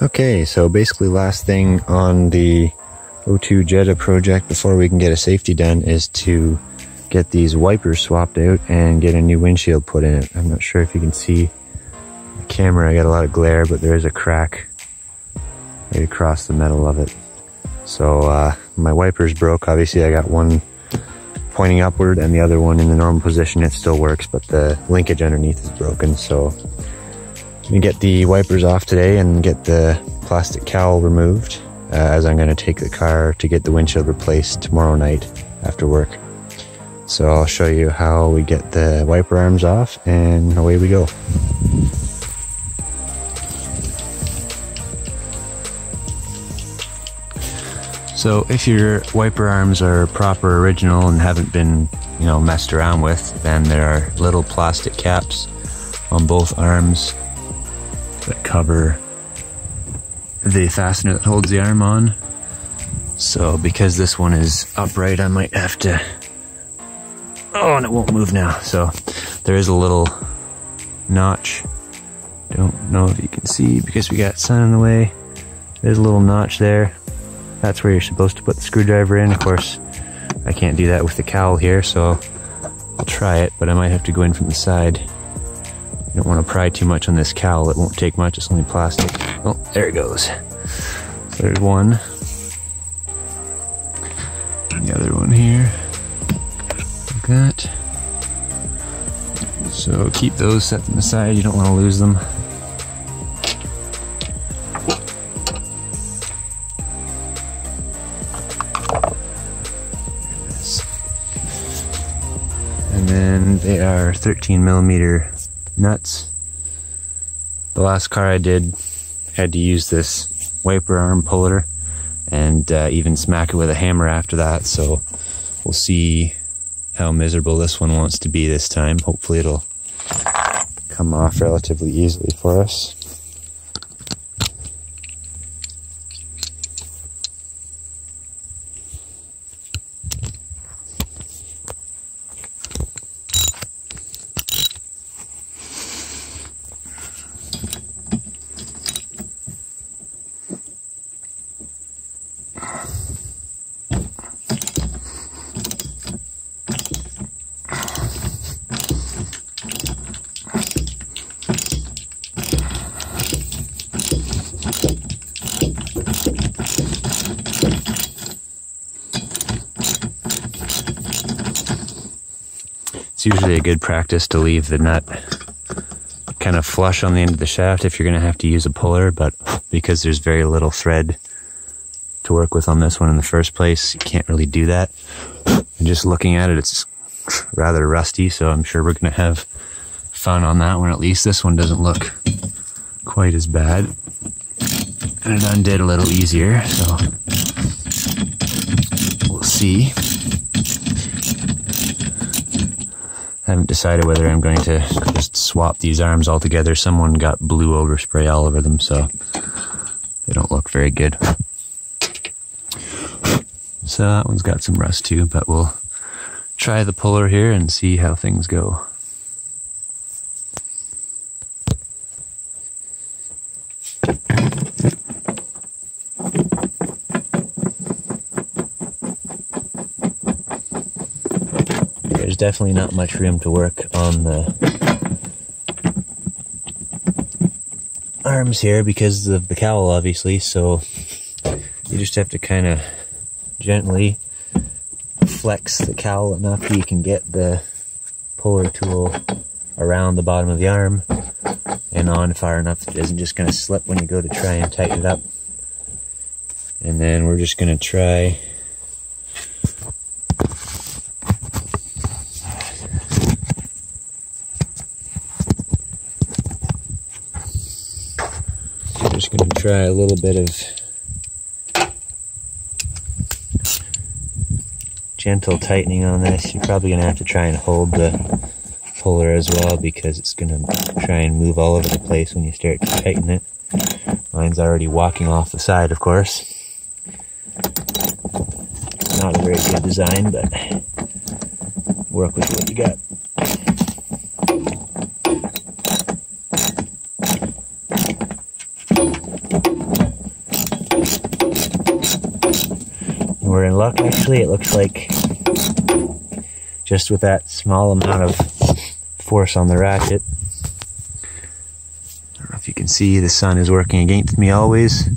Okay, so basically last thing on the O2 Jetta project before we can get a safety done is to get these wipers swapped out and get a new windshield put in it. I'm not sure if you can see the camera, I got a lot of glare, but there is a crack right across the metal of it. So uh, my wipers broke, obviously I got one pointing upward and the other one in the normal position, it still works, but the linkage underneath is broken, so gonna get the wipers off today and get the plastic cowl removed uh, as I'm gonna take the car to get the windshield replaced tomorrow night after work. So I'll show you how we get the wiper arms off and away we go. So if your wiper arms are proper original and haven't been, you know, messed around with, then there are little plastic caps on both arms cover the fastener that holds the arm on. So because this one is upright, I might have to, oh, and it won't move now. So there is a little notch. Don't know if you can see because we got sun in the way. There's a little notch there. That's where you're supposed to put the screwdriver in. Of course, I can't do that with the cowl here, so I'll try it, but I might have to go in from the side don't want to pry too much on this cowl. It won't take much. It's only plastic. Oh, there it goes. There's one. And the other one here. Like that. So keep those, set them aside. You don't want to lose them. And then they are 13 millimeter nuts. The last car I did had to use this wiper arm puller and uh, even smack it with a hammer after that. So we'll see how miserable this one wants to be this time. Hopefully it'll come off relatively easily for us. Usually a good practice to leave the nut kind of flush on the end of the shaft if you're going to have to use a puller, but because there's very little thread to work with on this one in the first place, you can't really do that. And just looking at it, it's rather rusty, so I'm sure we're going to have fun on that one. At least this one doesn't look quite as bad. And it undid a little easier, so we'll see. I haven't decided whether I'm going to just swap these arms altogether. Someone got blue overspray all over them, so they don't look very good. So that one's got some rust too, but we'll try the puller here and see how things go. Definitely not much room to work on the arms here because of the cowl, obviously. So you just have to kind of gently flex the cowl enough you can get the puller tool around the bottom of the arm and on far enough that it isn't just going to slip when you go to try and tighten it up. And then we're just going to try just going to try a little bit of gentle tightening on this. You're probably going to have to try and hold the puller as well because it's going to try and move all over the place when you start to tighten it. Mine's already walking off the side, of course. Not a very good design, but work with what you got. Look, actually. It looks like just with that small amount of force on the ratchet. I don't know if you can see the sun is working against me always.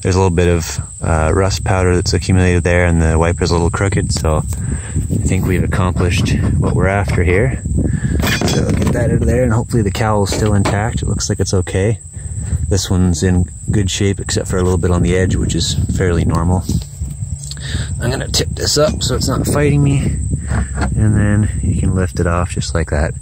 There's a little bit of uh, rust powder that's accumulated there and the wiper's a little crooked, so I think we've accomplished what we're after here. So get that out of there and hopefully the cowl is still intact. It looks like it's okay. This one's in good shape except for a little bit on the edge, which is fairly normal. I'm gonna tip this up so it's not fighting me. And then you can lift it off just like that.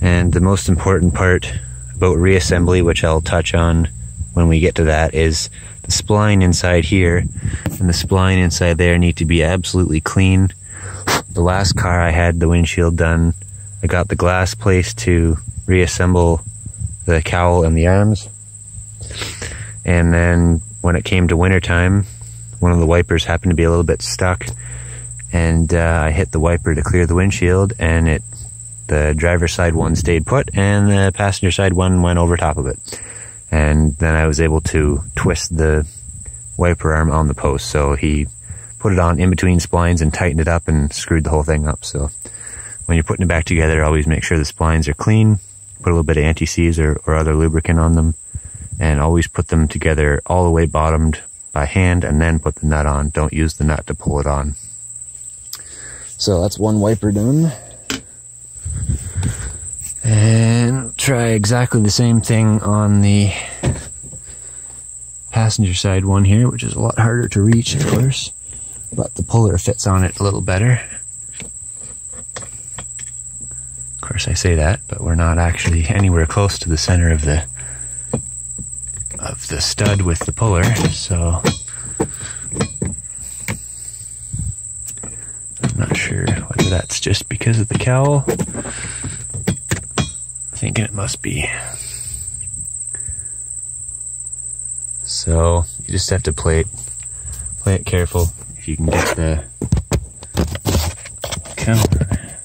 And the most important part about reassembly, which I'll touch on when we get to that, is the spline inside here and the spline inside there need to be absolutely clean. The last car I had the windshield done, I got the glass place to reassemble the cowl and the arms. And then when it came to wintertime, one of the wipers happened to be a little bit stuck and uh, I hit the wiper to clear the windshield and it the driver's side one stayed put and the passenger side one went over top of it. And then I was able to twist the wiper arm on the post. So he put it on in between splines and tightened it up and screwed the whole thing up. So when you're putting it back together, always make sure the splines are clean. Put a little bit of anti-seize or, or other lubricant on them and always put them together all the way bottomed by hand and then put the nut on. Don't use the nut to pull it on. So that's one wiper done. And try exactly the same thing on the passenger side one here, which is a lot harder to reach, of course, but the puller fits on it a little better. Of course, I say that, but we're not actually anywhere close to the center of the the stud with the puller, so I'm not sure whether that's just because of the cowl. Thinking it must be. So you just have to play it, play it careful. If you can get the counter,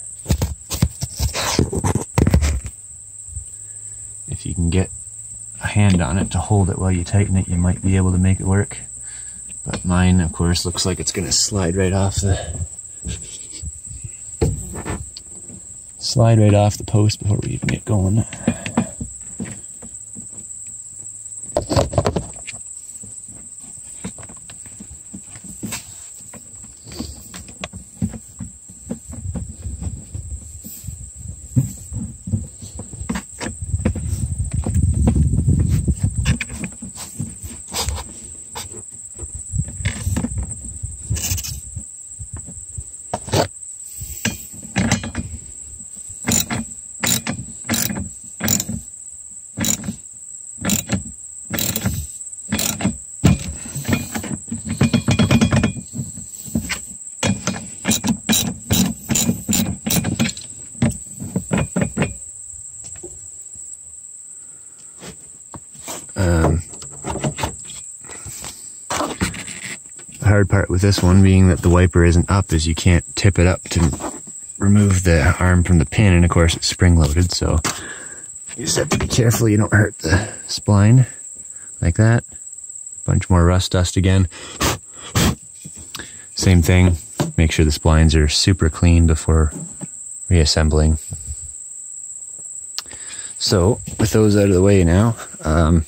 if you can get a hand on it to hold it while you tighten it, you might be able to make it work. But mine, of course, looks like it's gonna slide right off the slide right off the post before we even get going. Hard part with this one being that the wiper isn't up is you can't tip it up to remove the arm from the pin and of course it's spring loaded so you just have to be careful you don't hurt the spline like that. Bunch more rust dust again. Same thing. Make sure the splines are super clean before reassembling. So with those out of the way now um,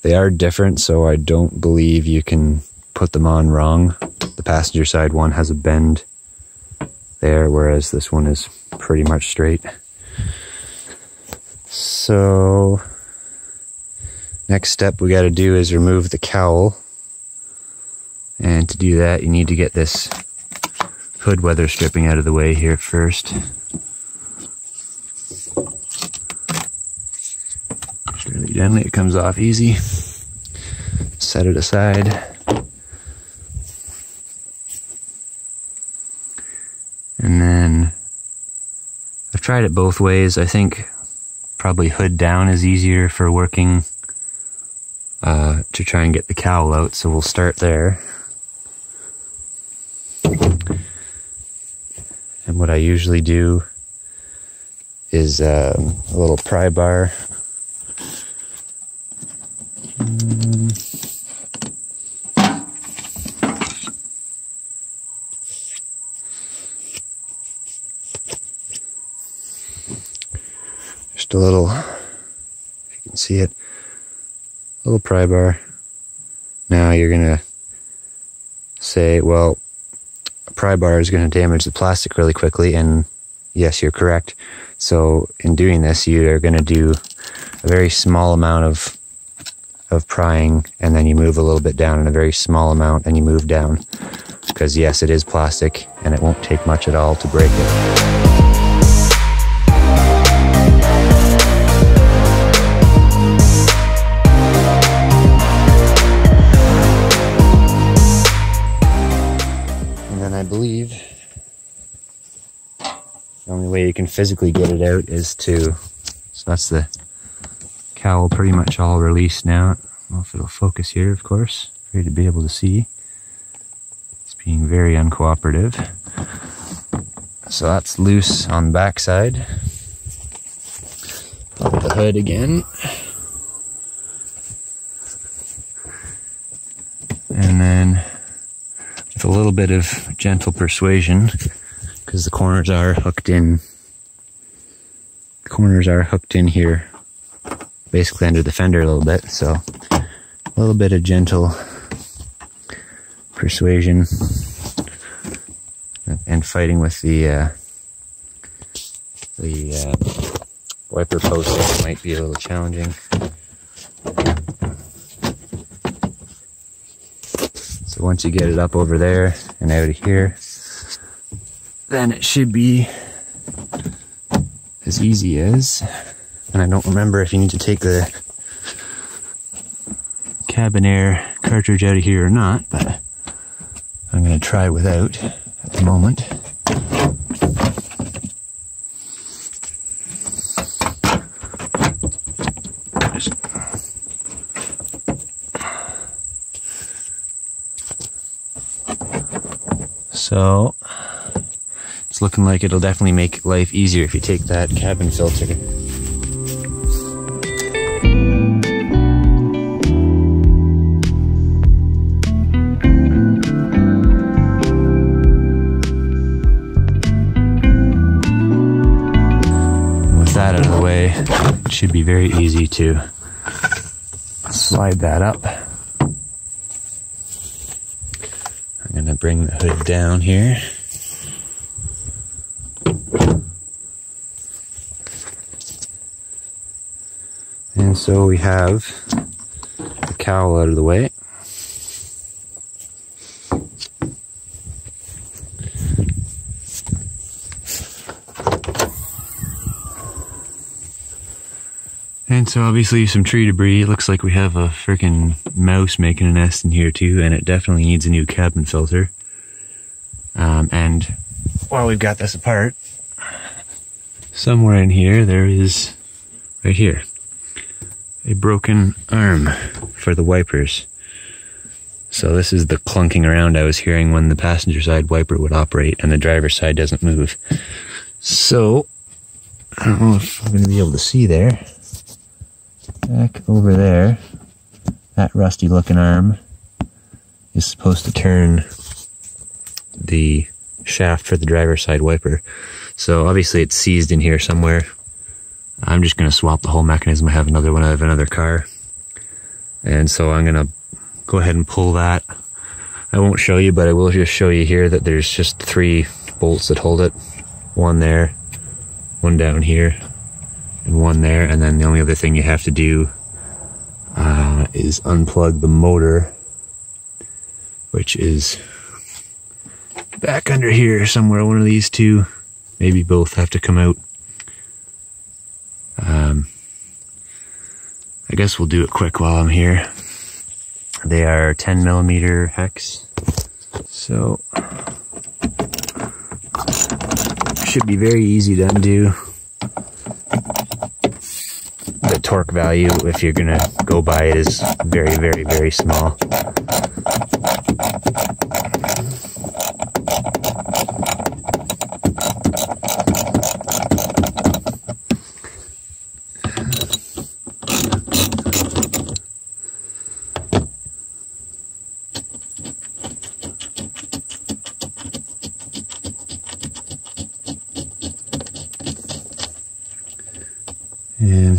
they are different so I don't believe you can put them on wrong. The passenger side one has a bend there, whereas this one is pretty much straight. So, next step we got to do is remove the cowl. And to do that, you need to get this hood weather stripping out of the way here first. Really gently, it comes off easy. Set it aside. And then I've tried it both ways. I think probably hood down is easier for working uh, to try and get the cowl out. So we'll start there. And what I usually do is um, a little pry bar. A little, if you can see it, little pry bar. Now you're gonna say, well, a pry bar is gonna damage the plastic really quickly, and yes, you're correct. So in doing this, you are gonna do a very small amount of of prying, and then you move a little bit down in a very small amount, and you move down. Because yes, it is plastic, and it won't take much at all to break it. Way you can physically get it out is to, so that's the cowl pretty much all released now. I if it'll focus here, of course, for you to be able to see. It's being very uncooperative. So that's loose on the backside. Pop the hood again. And then with a little bit of gentle persuasion, because the corners are hooked in. Corners are hooked in here, basically under the fender a little bit. So a little bit of gentle persuasion and fighting with the uh, the uh, wiper post might be a little challenging. So once you get it up over there and out of here, then it should be as easy as, and I don't remember if you need to take the cabin air cartridge out of here or not, but I'm going to try without at the moment. So looking like it'll definitely make life easier if you take that cabin filter. with that out of the way, it should be very easy to slide that up. I'm going to bring the hood down here. So we have the cowl out of the way. And so obviously some tree debris. It looks like we have a freaking mouse making a nest in here too, and it definitely needs a new cabin filter. Um, and while we've got this apart, somewhere in here there is, right here, a broken arm for the wipers. So this is the clunking around I was hearing when the passenger side wiper would operate and the driver's side doesn't move. So, I don't know if I'm going to be able to see there. Back over there, that rusty looking arm is supposed to turn the shaft for the driver's side wiper. So obviously it's seized in here somewhere. I'm just going to swap the whole mechanism. I have another one out of another car. And so I'm going to go ahead and pull that. I won't show you, but I will just show you here that there's just three bolts that hold it. One there, one down here, and one there. And then the only other thing you have to do uh, is unplug the motor, which is back under here somewhere. One of these two, maybe both have to come out. Um, I guess we'll do it quick while I'm here. They are 10 millimeter hex. So, should be very easy to undo. The torque value, if you're gonna go by it, is very, very, very small.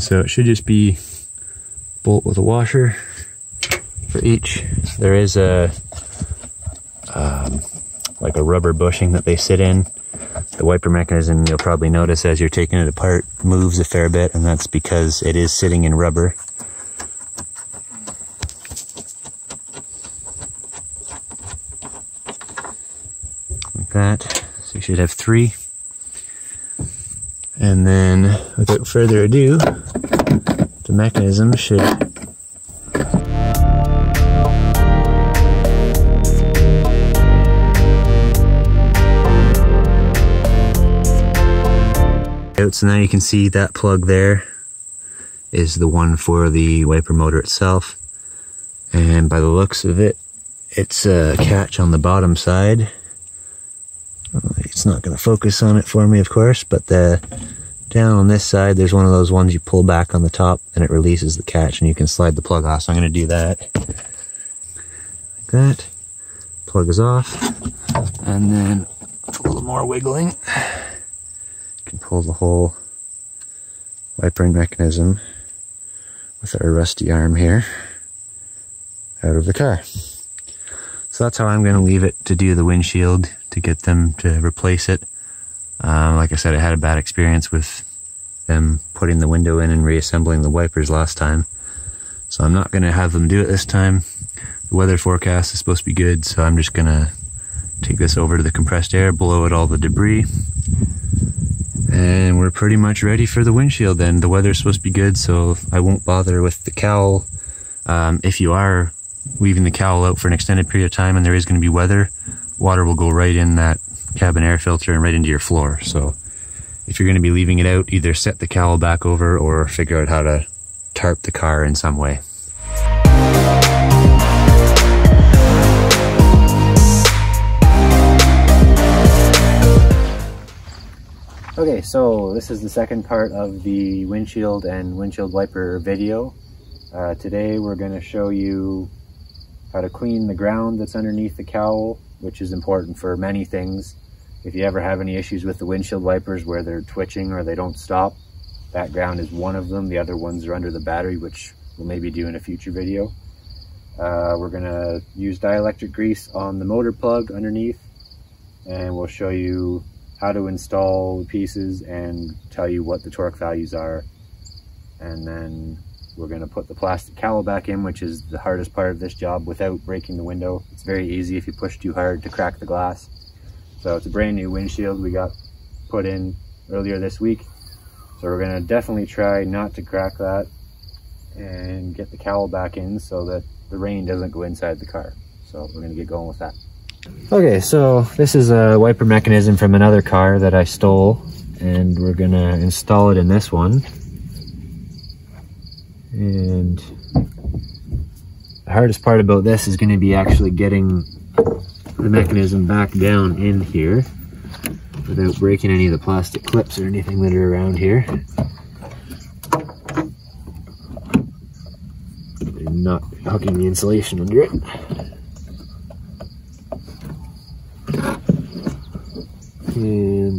So it should just be bolt with a washer for each. There is a um, like a rubber bushing that they sit in. The wiper mechanism, you'll probably notice as you're taking it apart, moves a fair bit, and that's because it is sitting in rubber. Like that. So you should have three. And then, without further ado, the mechanism should So now you can see that plug there is the one for the wiper motor itself. And by the looks of it, it's a catch on the bottom side. It's not going to focus on it for me, of course, but the down on this side, there's one of those ones you pull back on the top and it releases the catch and you can slide the plug off. So I'm going to do that. Like that. Plug is off. And then a little more wiggling You can pull the whole wiper mechanism with our rusty arm here out of the car. So that's how I'm going to leave it to do the windshield to get them to replace it. Um, like I said, I had a bad experience with them putting the window in and reassembling the wipers last time. So I'm not going to have them do it this time. The weather forecast is supposed to be good, so I'm just going to take this over to the compressed air, blow out all the debris, and we're pretty much ready for the windshield then. The weather's supposed to be good, so I won't bother with the cowl. Um, if you are leaving the cowl out for an extended period of time and there is going to be weather, water will go right in that cabin air filter and right into your floor. So if you're going to be leaving it out, either set the cowl back over or figure out how to tarp the car in some way. Okay, so this is the second part of the windshield and windshield wiper video. Uh, today we're going to show you how to clean the ground that's underneath the cowl, which is important for many things. If you ever have any issues with the windshield wipers where they're twitching or they don't stop, that ground is one of them. The other ones are under the battery, which we'll maybe do in a future video. Uh, we're to use dielectric grease on the motor plug underneath, and we'll show you how to install the pieces and tell you what the torque values are. And then we're gonna put the plastic cowl back in, which is the hardest part of this job without breaking the window. It's very easy if you push too hard to crack the glass. So it's a brand new windshield we got put in earlier this week. So we're gonna definitely try not to crack that and get the cowl back in so that the rain doesn't go inside the car. So we're gonna get going with that. Okay, so this is a wiper mechanism from another car that I stole and we're gonna install it in this one. And the hardest part about this is gonna be actually getting the mechanism back down in here without breaking any of the plastic clips or anything that are around here. Not hooking the insulation under it.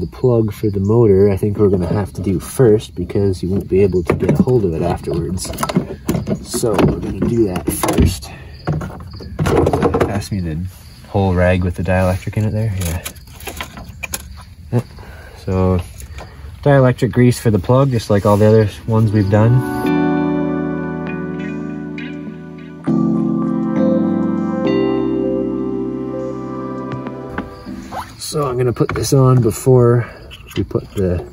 The plug for the motor, I think we're going to have to do first because you won't be able to get a hold of it afterwards. So we're going to do that first. Pass me the whole rag with the dielectric in it there. Yeah. So dielectric grease for the plug, just like all the other ones we've done. So I'm going to put this on before we put the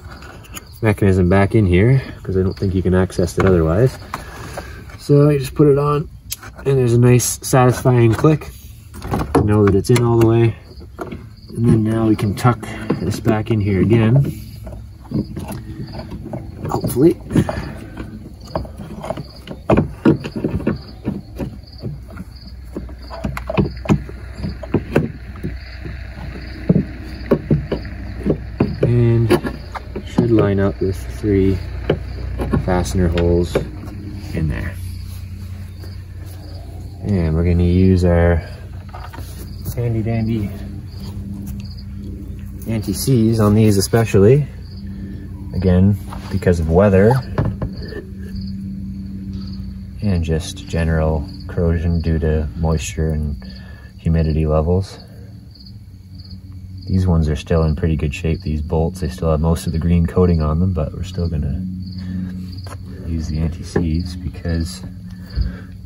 mechanism back in here because I don't think you can access it otherwise. So I just put it on and there's a nice satisfying click. Know that it's in all the way. And then now we can tuck this back in here again. Hopefully. line up with three fastener holes in there. And we're going to use our handy dandy anti-seize on these especially. Again, because of weather, and just general corrosion due to moisture and humidity levels. These ones are still in pretty good shape, these bolts. They still have most of the green coating on them, but we're still gonna use the anti-seize because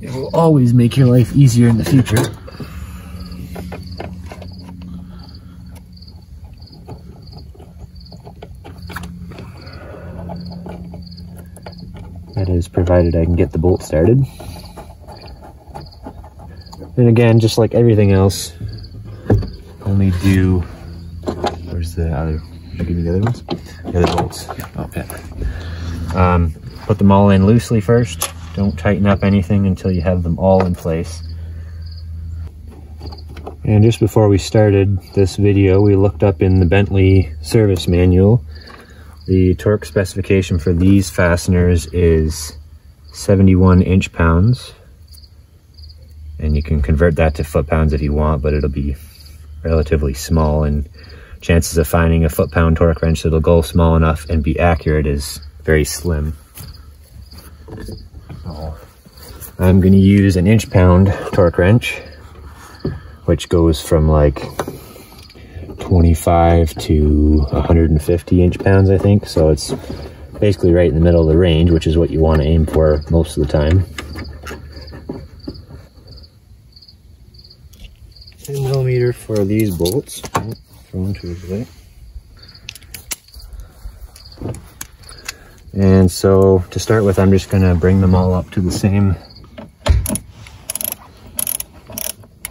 it will always make your life easier in the future. That is provided I can get the bolt started. And again, just like everything else, only do, the other, give me the other ones? The other bolts. Okay. Um, put them all in loosely first. Don't tighten up anything until you have them all in place. And just before we started this video, we looked up in the Bentley service manual the torque specification for these fasteners is 71 inch pounds. And you can convert that to foot pounds if you want, but it'll be relatively small and chances of finding a foot pound torque wrench that'll go small enough and be accurate is very slim. I'm gonna use an inch pound torque wrench, which goes from like 25 to 150 inch pounds, I think. So it's basically right in the middle of the range, which is what you want to aim for most of the time. 10 millimeter for these bolts. To. And so to start with, I'm just gonna bring them all up to the same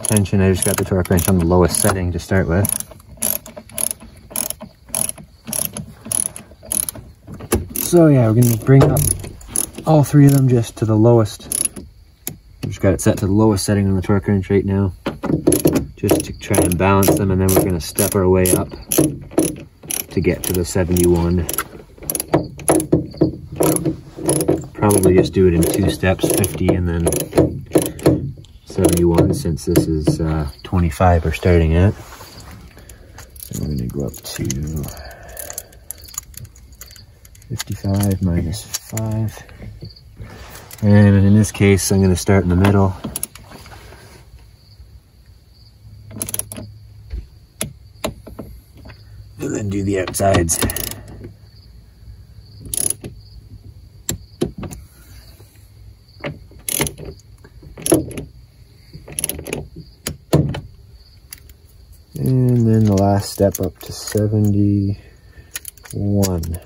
tension. I just got the torque wrench on the lowest setting to start with. So yeah, we're gonna bring up all three of them just to the lowest. I Just got it set to the lowest setting on the torque wrench right now, just to try and balance them, and then we're gonna step our way up to get to the 71. Probably just do it in two steps, 50 and then 71 since this is uh, 25 we're starting at. And we're gonna go up to 55 minus 5. And in this case, I'm going to start in the middle. And then do the outsides. And then the last step up to 71.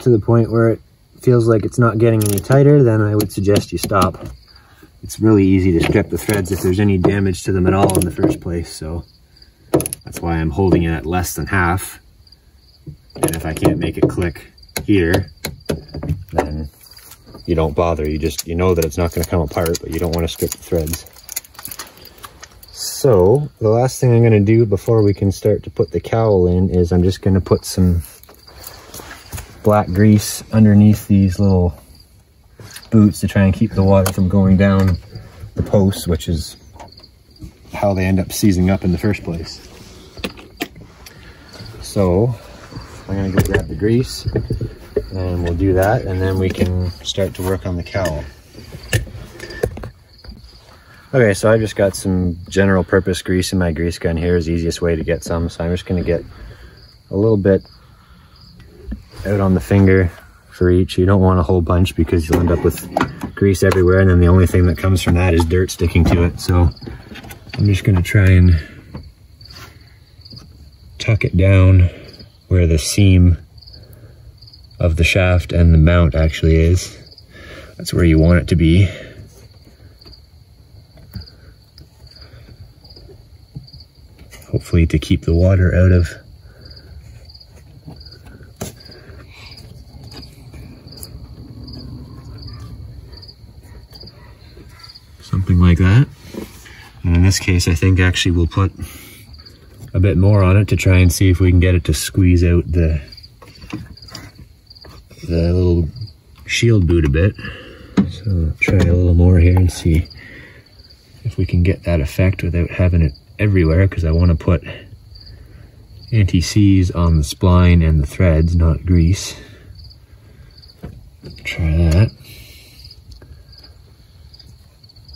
To the point where it feels like it's not getting any tighter, then I would suggest you stop. It's really easy to strip the threads if there's any damage to them at all in the first place, so that's why I'm holding it at less than half. And if I can't make it click here, then you don't bother. You just, you know that it's not gonna come apart, but you don't wanna strip the threads. So the last thing I'm gonna do before we can start to put the cowl in is I'm just gonna put some black grease underneath these little boots to try and keep the water from going down the posts, which is how they end up seizing up in the first place. So I'm gonna go grab the grease and we'll do that and then we can start to work on the cowl. Okay, so I've just got some general purpose grease in my grease gun here is the easiest way to get some. So I'm just gonna get a little bit out on the finger for each. You don't want a whole bunch because you'll end up with grease everywhere and then the only thing that comes from that is dirt sticking to it. So I'm just gonna try and tuck it down where the seam of the shaft and the mount actually is. That's where you want it to be. Hopefully to keep the water out of something like that. And in this case, I think actually we'll put a bit more on it to try and see if we can get it to squeeze out the the little shield boot a bit. So try a little more here and see if we can get that effect without having it everywhere because I want to put anti-seize on the spline and the threads, not grease. Try that.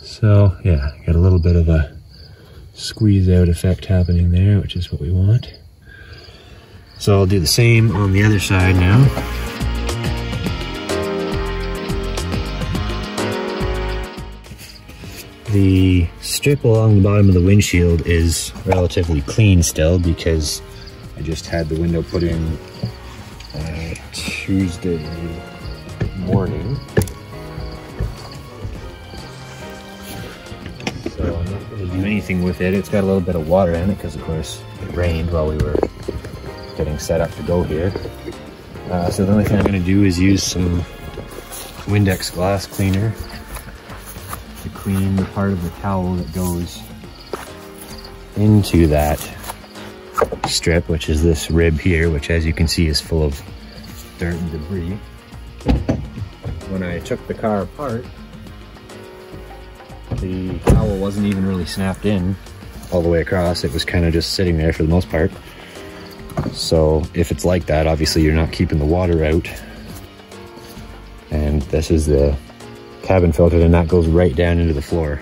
So yeah, got a little bit of a squeeze out effect happening there, which is what we want. So I'll do the same on the other side now. The strip along the bottom of the windshield is relatively clean still because I just had the window put in uh, Tuesday morning. Anything with it. It's got a little bit of water in it because of course it rained while we were getting set up to go here. Uh, so the only thing I'm going to do is use some Windex glass cleaner to clean the part of the cowl that goes into that strip, which is this rib here, which as you can see is full of dirt and debris. When I took the car apart, the cowl wasn't even really snapped in all the way across. It was kind of just sitting there for the most part. So if it's like that, obviously you're not keeping the water out. And this is the cabin filter and that goes right down into the floor.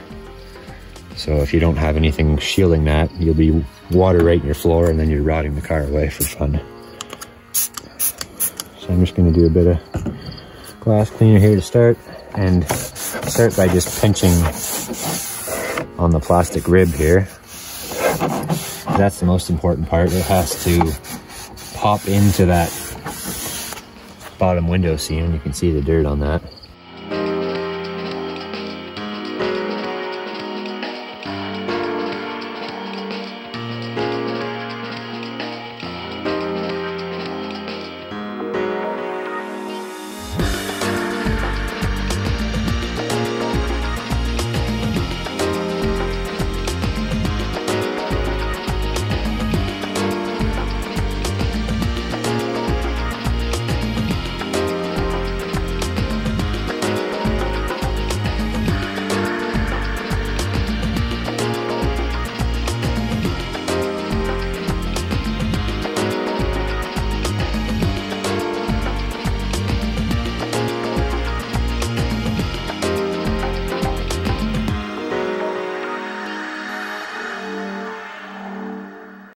So if you don't have anything shielding that, you'll be water right in your floor and then you're rotting the car away for fun. So I'm just gonna do a bit of glass cleaner here to start and start by just pinching on the plastic rib here. That's the most important part. It has to pop into that bottom window seam. You can see the dirt on that.